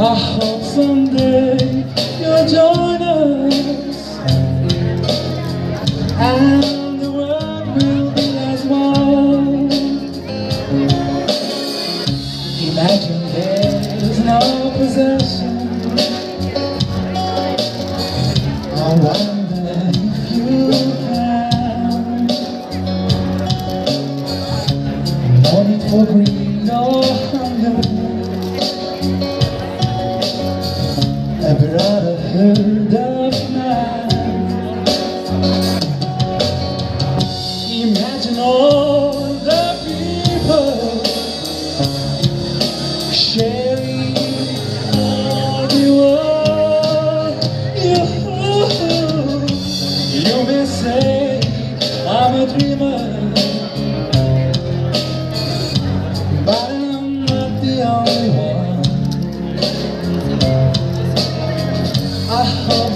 I hope someday you'll join us And the world will be as one Imagine there's no possession. I wonder if you can No need for greed brotherhood of man. Imagine all the people sharing all the world. You, you may say I'm a dreamer. Oh.